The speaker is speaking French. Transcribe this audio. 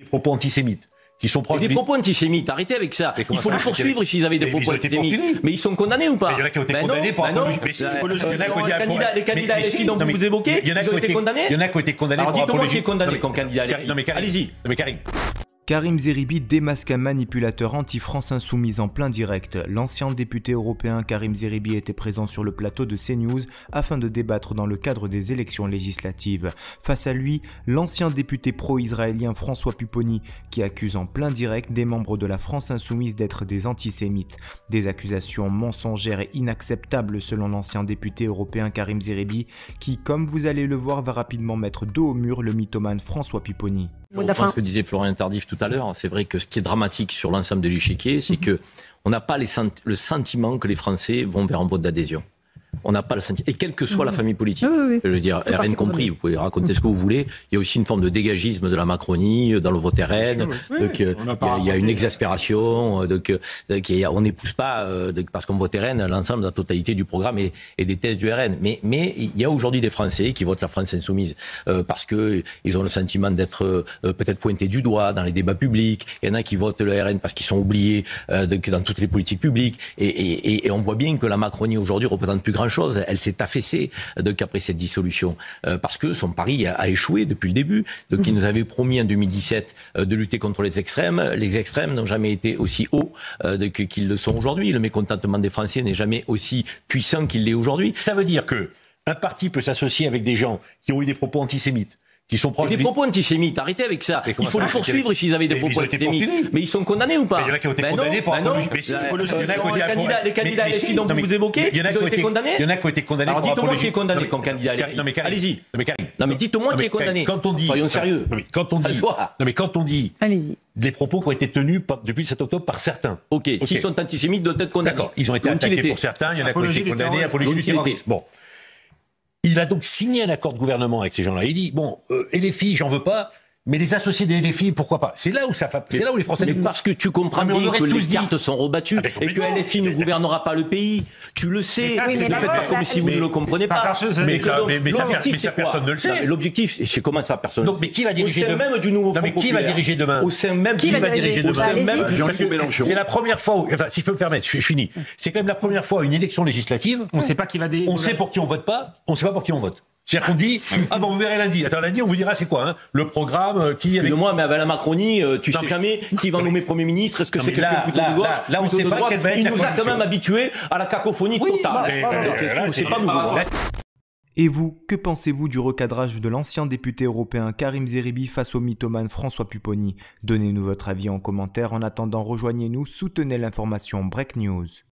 des propos antisémites qui sont proches des propos antisémites, arrêtez avec ça. Il faut les poursuivre s'ils avaient des propos antisémites. Mais ils sont condamnés ou pas Il y en a qui ont été ben condamnés pour apologie. Mais si, Les candidats LFI dont vous évoquez, ils ont été condamnés Il y en a qui ont été condamnés apologie. Alors dites-moi qui est condamné comme candidat. Allez-y. mais Karim. Karim Zeribi démasque un manipulateur anti-France insoumise en plein direct. L'ancien député européen Karim Zeribi était présent sur le plateau de CNews afin de débattre dans le cadre des élections législatives. Face à lui, l'ancien député pro-israélien François Pupponi qui accuse en plein direct des membres de la France insoumise d'être des antisémites. Des accusations mensongères et inacceptables selon l'ancien député européen Karim Zeribi qui, comme vous allez le voir, va rapidement mettre dos au mur le mythomane François tout à l'heure. C'est vrai que ce qui est dramatique sur l'ensemble de l'échiquier, c'est mhm. que on n'a pas le sentiment que les Français vont vers un vote d'adhésion. On n'a pas le sentiment. Et quelle que soit la famille politique, je veux dire, RN compris, vous pouvez raconter ce que vous voulez. Il y a aussi une forme de dégagisme de la Macronie euh, dans le vote RN. Donc, euh, il y a une exaspération. Euh, donc, on n'épouse pas, parce qu'on vote RN, l'ensemble de la totalité du programme et, des thèses du RN. Mais, mais il y a aujourd'hui des Français qui votent la France insoumise parce qu'ils ont le sentiment d'être peut-être pointés du doigt dans les débats publics. Il y en a qui votent le RN parce qu'ils sont oubliés dans toutes les politiques publiques. Et, et, on voit bien que la Macronie aujourd'hui représente plus grand Elle s'est affaissée donc après cette dissolution euh, parce que son pari a, échoué depuis le début. Donc il nous avait promis en 2017 euh, de lutter contre les extrêmes. Les extrêmes n'ont jamais été aussi hauts euh, qu'ils le sont aujourd'hui. Le mécontentement des Français n'est jamais aussi puissant qu'il l'est aujourd'hui. Ça veut dire que un parti peut s'associer avec des gens qui ont eu des propos antisémites, qui sont proches des propos antisémites. Arrêtez avec ça. Il faut les poursuivre s'ils avaient des propos antisémites. Mais ils sont condamnés ou pas Il y en a qui ont été condamnés pour apologie. Les candidats LFI dont vous évoquez, ils ont été condamnés Il y en a qui ont été condamnés Alors dites-moi qui est condamné comme candidat LFI. Allez-y. Non mais dites-moi qui est condamné. Quand on dit, soyons sérieux. Quand on dit, non mais quand on dit, allez-y. Les propos qui ont été tenus depuis le 7 octobre par certains. Ok, s'ils sont antisémites, doivent être condamnés. D'accord, ils ont été attaqués pour certains, il y en a qui ont été condamnés, apologie du terrorisme. Bon. Il a donc signé un accord de gouvernement avec ces gens-là. Il dit bon, euh, et les filles, j'en veux pas. Mais les associés des LFI, pourquoi pas? C'est là où ça c'est là où les Français. Mais parce que tu comprends bien que les cartes sont rebattues ah, et que LFI ne gouvernera pas le pays. Tu le sais. ne faites pas comme si vous ne le comprenez pas. Mais ça, personne ne le sait. L'objectif, c'est comment ça personne. Donc, mais qui va diriger demain Au sein même du nouveau. Non, mais qui va diriger demain Au sein même. Qui va diriger demain C'est la première fois. Enfin, si je peux me permettre, je finis. C'est quand même la première fois une élection législative. On ne sait pas qui va. On sait pour qui on vote pas. On ne sait pas pour qui on vote. C'est-à-dire qu'on dit, ah bon, vous verrez lundi. Attends, lundi, on vous dira c'est quoi, hein, le programme, euh, qui avec... moi, mais avec la Macronie, euh, tu sais jamais qui va nommer Premier ministre, est-ce que c'est quelqu'un plutôt de gauche, là, on sait pas droite Il nous a quand même habitués à la cacophonie totale. c'est pas nouveau. Hein. Et vous, que pensez-vous du recadrage de l'ancien député européen Karim Zeribi face au mythomane François Pupponi? Donnez-nous votre avis en commentaire. En attendant, rejoignez-nous, soutenez l'information Break News.